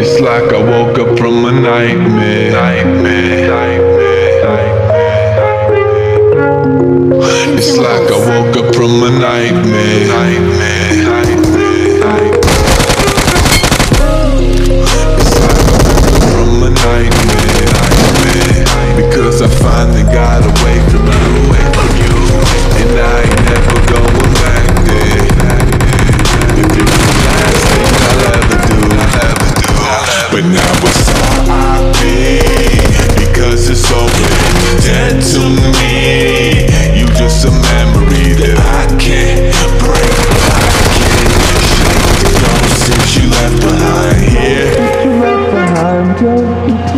It's like I woke up from a nightmare. Nightmare. Like I woke up from a nightmare. Nightmare. I. Because I finally got away from you. And I ain't never going back there. If the last thing I'll ever do, But now it's R.I.P. Because it's already dead to me. You just a memory that I can't break. I can't shake the ghost since you left behind here. Riddle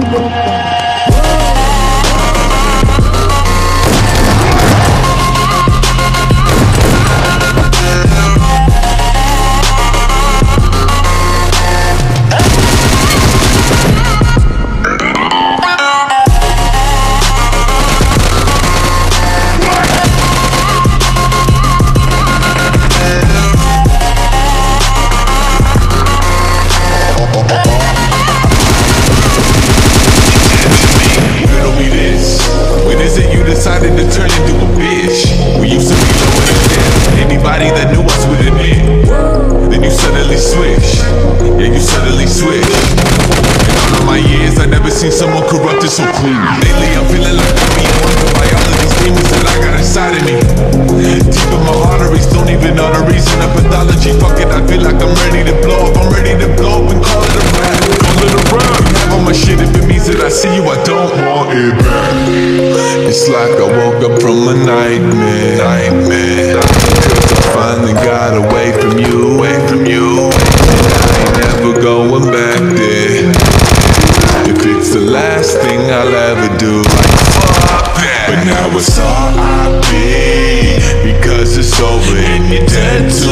Yeah, you suddenly switch. In all of my years, I never seen someone corrupted so clean. Lately, I'm feeling like I'm being haunted by all of these demons that I got inside of me. Deep in my arteries, don't even know the reason of pathology. Fuck it, I feel like I'm ready to blow up. I'm ready to blow up and call it a rap. Call it a rap. Have all my shit if it means that I see you, I don't want it back. It's like I woke up from a nightmare. Nightmare. Cause I finally got away from you. Away from you. Now it's R.I.P. Because it's over and you're dead to